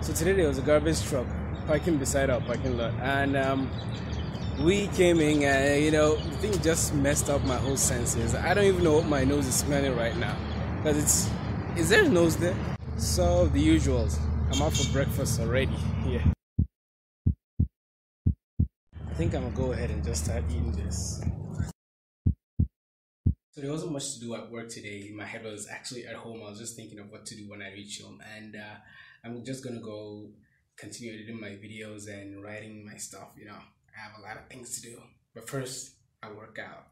So today there was a garbage truck parking beside our parking lot, and um, we came in, and you know, the thing just messed up my whole senses. I don't even know what my nose is smelling right now, because it's is there a nose there? So the usuals. I'm out for breakfast already. Yeah. I think I'm gonna go ahead and just start eating this. So there wasn't much to do at work today. My head was actually at home. I was just thinking of what to do when I reach home, and uh, I'm just gonna go continue editing my videos and writing my stuff. You know, I have a lot of things to do. But first, I work out.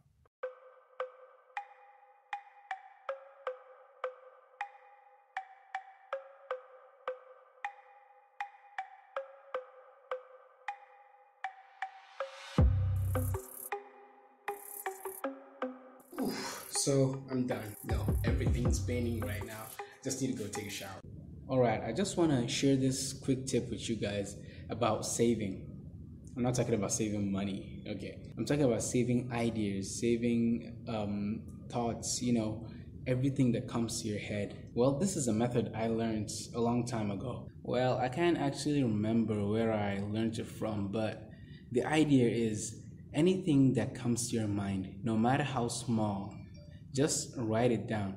So I'm done. No, everything's paining right now. Just need to go take a shower. Alright, I just want to share this quick tip with you guys about saving. I'm not talking about saving money, okay? I'm talking about saving ideas, saving um, thoughts, you know, everything that comes to your head. Well, this is a method I learned a long time ago. Well, I can't actually remember where I learned it from, but the idea is anything that comes to your mind, no matter how small, just write it down.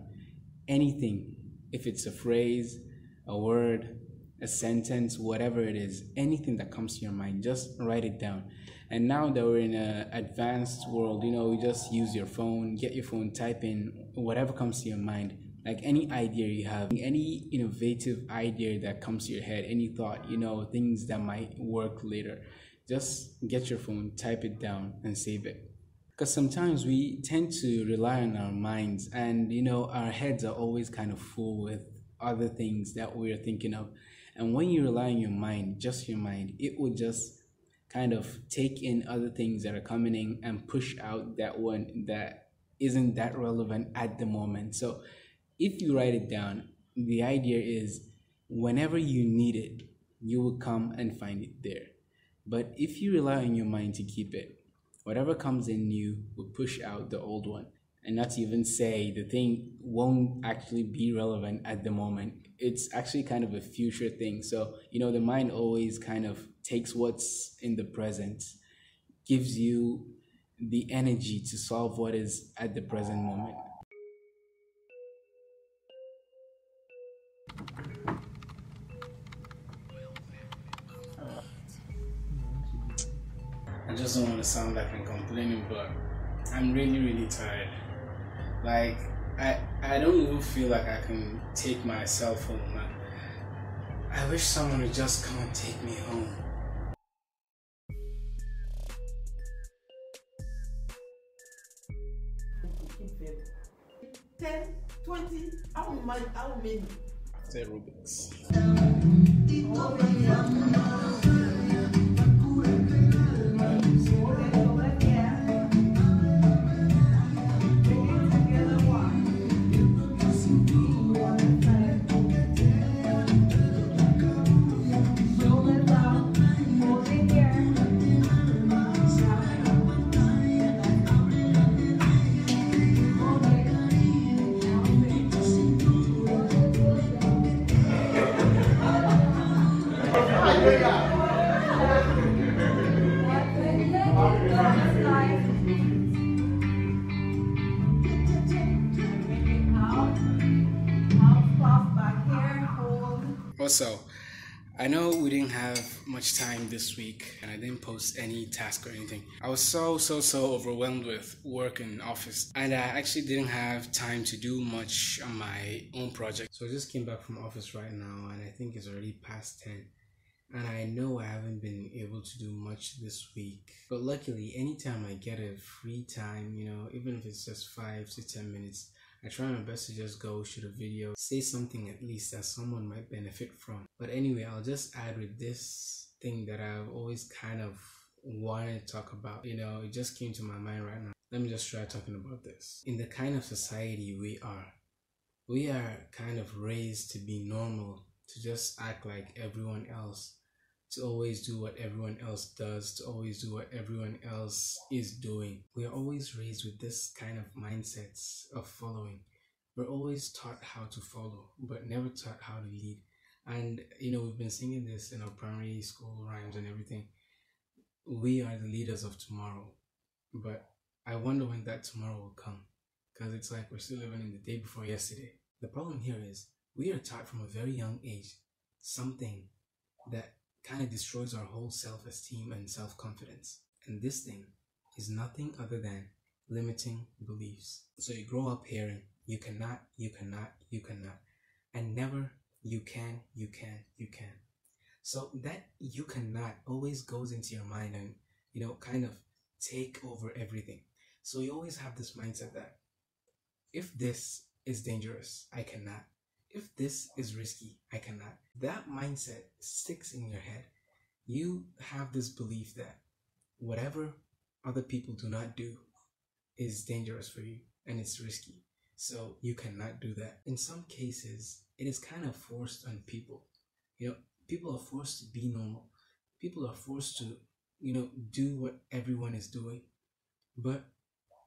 Anything, if it's a phrase, a word, a sentence, whatever it is, anything that comes to your mind, just write it down. And now that we're in an advanced world, you know, you just use your phone, get your phone, type in whatever comes to your mind, like any idea you have, any innovative idea that comes to your head, any thought, you know, things that might work later. Just get your phone, type it down, and save it. Because sometimes we tend to rely on our minds and you know our heads are always kind of full with other things that we're thinking of. And when you rely on your mind just your mind it will just kind of take in other things that are coming in and push out that one that isn't that relevant at the moment. So if you write it down the idea is whenever you need it you will come and find it there but if you rely on your mind to keep it whatever comes in new will push out the old one. And not even say the thing won't actually be relevant at the moment. It's actually kind of a future thing. So, you know, the mind always kind of takes what's in the present, gives you the energy to solve what is at the present moment. Just don't want to sound like I'm complaining, but I'm really, really tired. Like, I, I don't even feel like I can take myself home. I, I wish someone would just come and take me home. Ten, twenty, how many? How many? Say Rubik's. Also, I know we didn't have much time this week and I didn't post any task or anything. I was so, so, so overwhelmed with work in office and I actually didn't have time to do much on my own project. So I just came back from office right now and I think it's already past 10 and I know I haven't been able to do much this week. But luckily, anytime I get a free time, you know, even if it's just five to 10 minutes, I try my best to just go shoot a video, say something at least that someone might benefit from. But anyway, I'll just add with this thing that I've always kind of wanted to talk about. You know, it just came to my mind right now. Let me just try talking about this. In the kind of society we are, we are kind of raised to be normal, to just act like everyone else to always do what everyone else does, to always do what everyone else is doing. We are always raised with this kind of mindsets of following. We're always taught how to follow, but never taught how to lead. And you know, we've been singing this in our primary school rhymes and everything. We are the leaders of tomorrow. But I wonder when that tomorrow will come. Because it's like we're still living in the day before yesterday. The problem here is we are taught from a very young age something that kind of destroys our whole self esteem and self confidence. And this thing is nothing other than limiting beliefs. So you grow up hearing, you cannot, you cannot, you cannot, and never you can, you can, you can. So that you cannot always goes into your mind and, you know, kind of take over everything. So you always have this mindset that if this is dangerous, I cannot. If this is risky, I cannot. That mindset sticks in your head. You have this belief that whatever other people do not do is dangerous for you and it's risky. So you cannot do that. In some cases, it is kind of forced on people. You know, people are forced to be normal. People are forced to, you know, do what everyone is doing. But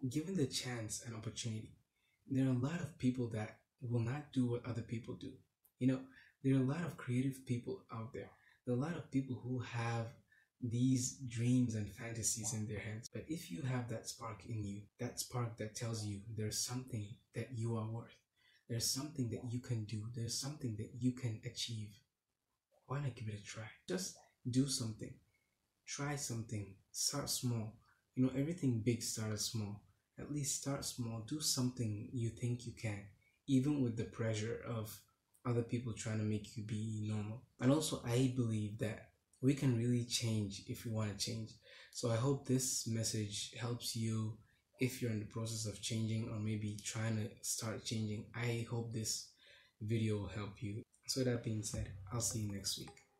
given the chance and opportunity, there are a lot of people that will not do what other people do. You know, there are a lot of creative people out there. There are a lot of people who have these dreams and fantasies in their heads. But if you have that spark in you, that spark that tells you there's something that you are worth, there's something that you can do, there's something that you can achieve, why not give it a try? Just do something. Try something. Start small. You know, everything big starts small. At least start small. Do something you think you can, even with the pressure of other people trying to make you be normal. And also, I believe that we can really change if we want to change. So I hope this message helps you if you're in the process of changing or maybe trying to start changing. I hope this video will help you. So that being said, I'll see you next week.